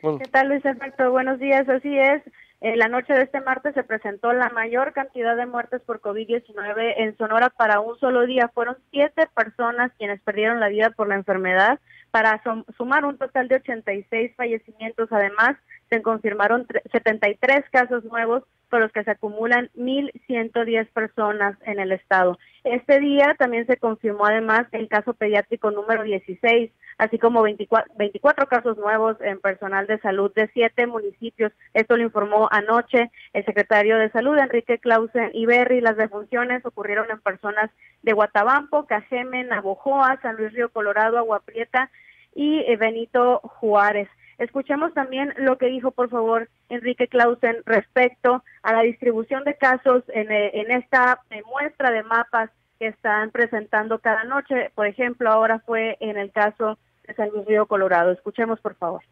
¿Qué tal, Luis Alberto? Buenos días, así es. En la noche de este martes se presentó la mayor cantidad de muertes por COVID-19 en Sonora para un solo día. Fueron siete personas quienes perdieron la vida por la enfermedad para sumar un total de 86 fallecimientos. Además, se confirmaron 73 casos nuevos por los que se acumulan 1.110 personas en el estado. Este día también se confirmó además el caso pediátrico número 16, así como 24, 24 casos nuevos en personal de salud de siete municipios. Esto lo informó anoche el secretario de Salud, Enrique Clausen Iberri. Las defunciones ocurrieron en personas de Guatabampo, Cajeme, Navojoa, San Luis Río Colorado, Agua Prieta y eh, Benito Juárez. Escuchemos también lo que dijo, por favor, Enrique Clausen respecto a la distribución de casos en, eh, esta eh, muestra de mapas que están presentando cada noche. Por ejemplo, ahora fue en el caso de San Luis Río Colorado. Escuchemos, por favor.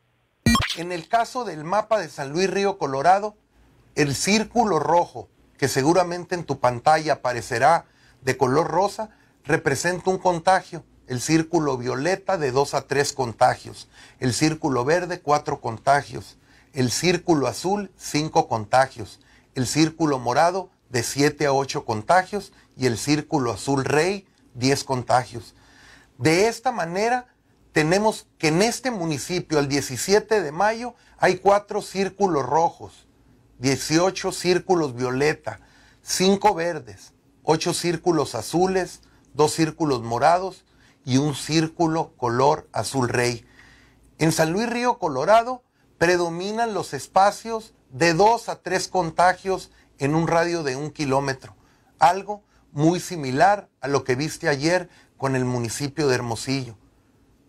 En el caso del mapa de San Luis Río Colorado, el círculo rojo, que seguramente en tu pantalla aparecerá de color rosa, representa un contagio el círculo violeta de 2 a 3 contagios, el círculo verde 4 contagios, el círculo azul 5 contagios, el círculo morado de 7 a 8 contagios. Y el círculo azul rey 10 contagios. De esta manera tenemos que en este municipio, el 17 de mayo, hay 4 círculos rojos, 18 círculos violeta, 5 verdes, 8 círculos azules, 2 círculos morados y un círculo color azul rey. En San Luis Río Colorado predominan los espacios de dos a tres contagios en un radio de un kilómetro, algo muy similar a lo que viste ayer con el municipio de Hermosillo.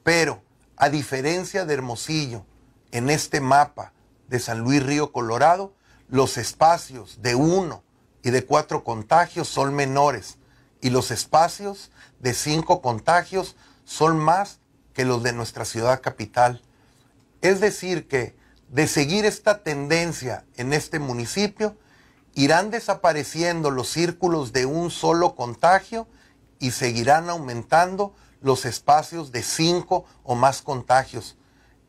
Pero, a diferencia de Hermosillo, en este mapa de San Luis Río Colorado, los espacios de uno y de cuatro contagios son menores y los espacios de cinco contagios son más que los de nuestra ciudad capital. Es decir, que de seguir esta tendencia en este municipio, irán desapareciendo los círculos de un solo contagio y seguirán aumentando los espacios de cinco o más contagios.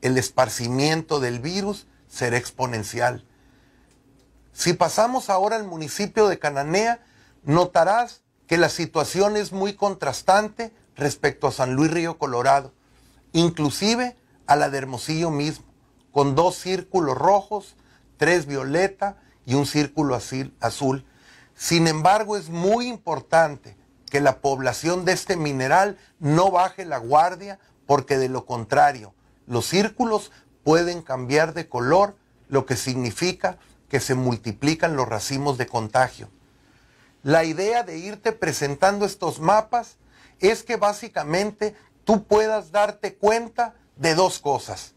El esparcimiento del virus será exponencial. Si pasamos ahora al municipio de Cananea, notarás que la situación es muy contrastante respecto a San Luis Río Colorado, inclusive a la de Hermosillo mismo, con dos círculos rojos, tres violeta y un círculo azul. Sin embargo, es muy importante que la población de este mineral no baje la guardia porque de lo contrario, los círculos pueden cambiar de color, lo que significa que se multiplican los racimos de contagio. La idea de irte presentando estos mapas es que básicamente tú puedas darte cuenta de dos cosas.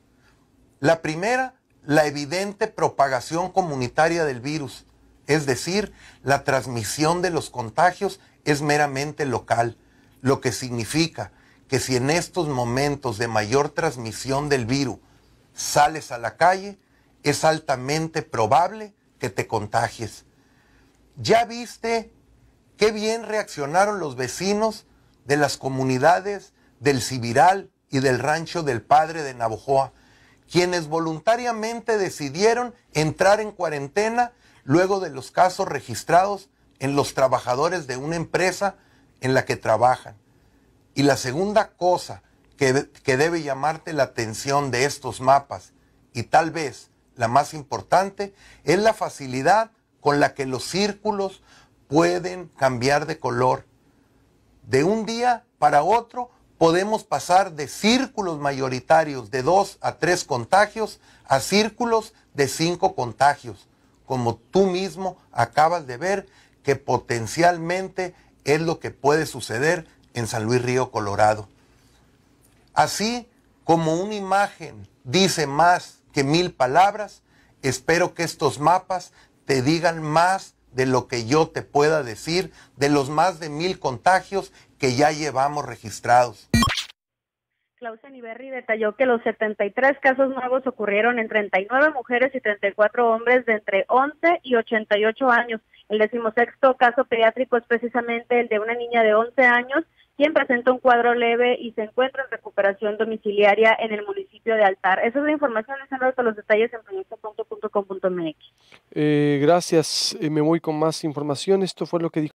La primera, la evidente propagación comunitaria del virus, es decir, la transmisión de los contagios es meramente local, lo que significa que si en estos momentos de mayor transmisión del virus sales a la calle, es altamente probable que te contagies. ¿Ya viste qué bien reaccionaron los vecinos de las comunidades del Cibiral y del rancho del padre de Navojoa, quienes voluntariamente decidieron entrar en cuarentena luego de los casos registrados en los trabajadores de una empresa en la que trabajan? Y la segunda cosa que, que debe llamarte la atención de estos mapas, y tal vez la más importante, es la facilidad con la que los círculos pueden cambiar de color. De un día para otro podemos pasar de círculos mayoritarios de dos a tres contagios a círculos de cinco contagios, como tú mismo acabas de ver que potencialmente es lo que puede suceder en San Luis Río Colorado. Así como una imagen dice más que mil palabras, espero que estos mapas te digan más de lo que yo te pueda decir de los más de mil contagios que ya llevamos registrados. Clausen Iberri detalló que los 73 casos nuevos ocurrieron en 39 mujeres y 34 hombres de entre 11 y 88 años. El decimosexto caso pediátrico es precisamente el de una niña de 11 años, quien un cuadro leve y se encuentra en recuperación domiciliaria en el municipio de Altar. Esa es la información, les todos los detalles en proyecto.com.mx. Eh, gracias, eh, me voy con más información. Esto fue lo que dijo.